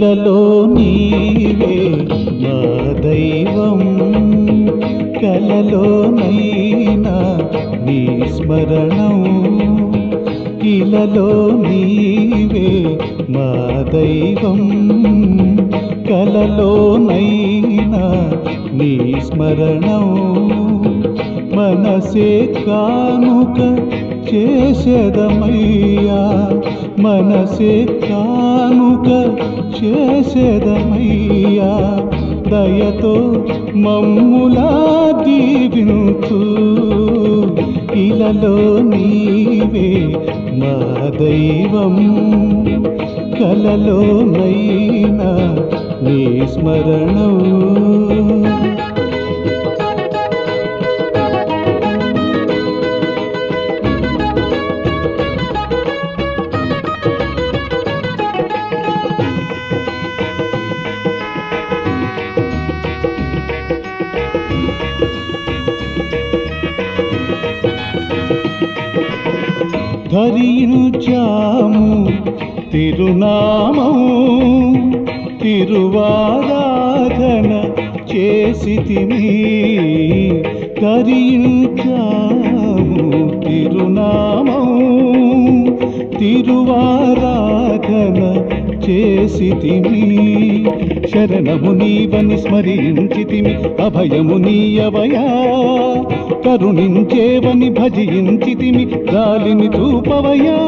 నీలలో నీవే నా దైవం. కలలోనైనా నీ స్మరణం. ఇలలో నీవే మా దైవం. కలలోనైనా నీ స్మరణం. మనసే కానుక చేసేదమయ్యా. మనసే కానుక చేసేదమయ్యా. దయతో మమ్ములా దీవించు ఇలలో నీవే మా దైవం. కలలో నైనా నీ స్మరణం. ధరించాము. తిరునామం తిరువారాధన చేసితిమి ధరించాము తిరునామం తిరువారాధన చేసితిమి శరణము నీవని స్మరించితిమి అభయము నీయవయా కరుణించేవని భజించితిమి గాలిని చూపవయ్యా.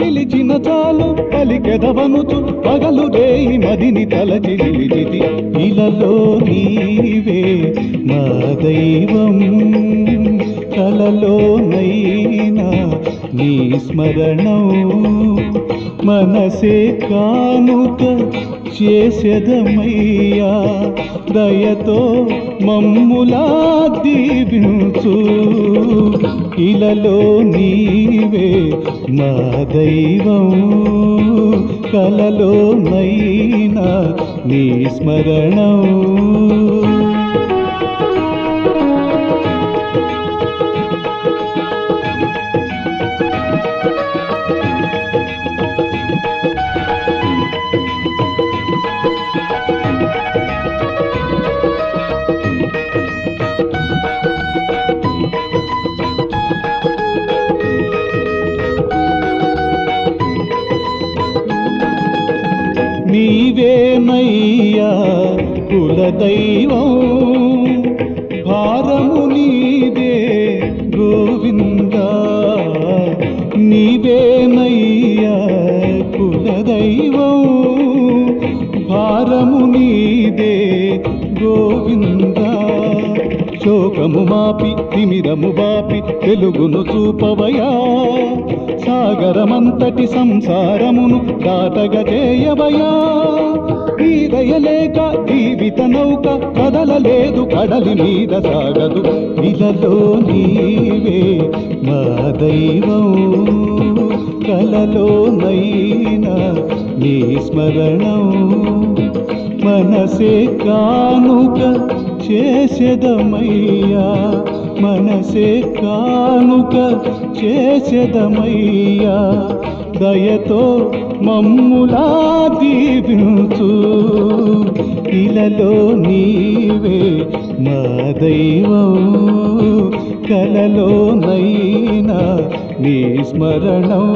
పిలిచిన చాలు పలికెదవనుచు పగలు రేయి మదిని తలచి నిలిచితి. ఇలలో నీవే మా దైవం కలలోనైనా నీ స్మరణం. మనసే కానుక చేసేదమయ్యా దయతో మమ్ములా దీవించు. ఇలలో నీవే నా దైవం. కలలో నైనా నీ స్మరణం. నీవేనయ్యా కులదైవం. భారము నీదే గోవిందా. నీవేనయ్యా కులదైవం. భారము నీదే గోవిందా. శోకము మాపి తిమిరము బాపి తెలుగును చూపవయా. సాగరమంతటి సంసారమును దాటగ చేయబయా ఈ దయలేక జీవిత నౌక కదలలేదు కడలి మీద సాగదు. ఇలలో నీవే మా దైవం. కలలో నైనా నీ స్మరణం. మనసే కానుక చేసేదమయ్యా మనసే కానుక చేసేదమయ్యా. దయతో మమ్ములా దీవించు ఇలలో నీవే మా దైవం. కలలో నైనా నీ స్మరణం.